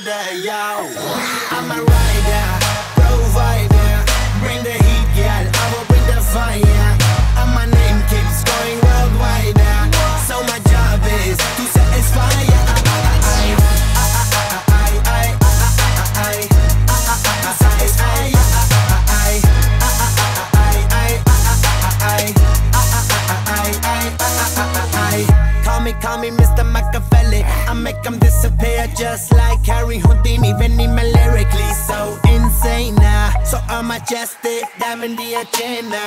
bit Call me, call me Mr. Machiavelli. I make them disappear just like Harry Houdini. Vinny me lyrically so insane now. So I'm majestic, diamond the agenda.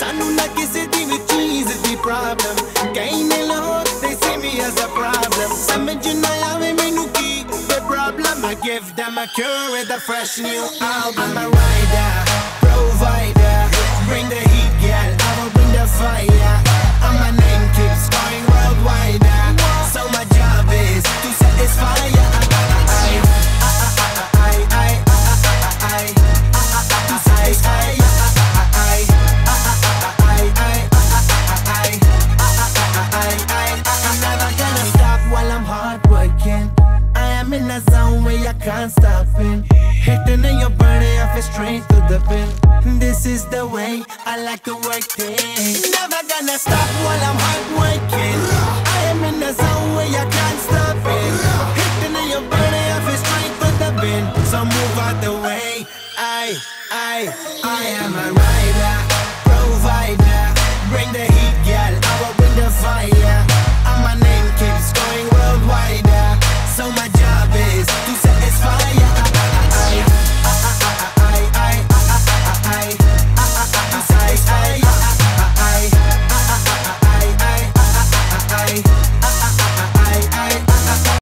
ਸਾਨੂੰ ਨਾ ਕਿਸੇ ਦੀ ਵੀ ਚੀਜ਼ ਦੀ problem ਕਈ ਨੇ ਲੋਕ they see me as a problem ਸਮਝ ਨਾ ਆਵੇ ਮੈਨੂੰ ਕੀ the problem I give them a cure with a fresh new album I'm a rider A I can't stop it. Hitting in your body, I feel straight to the pin. This is the way I like to work things. Never gonna stop while I'm hard working. I am in a zone where I can't stop it. Hitting in your body, I feel straight to the pin. So move out the way. I, I, I am a rider, provider. Bring the You du satisfy fire.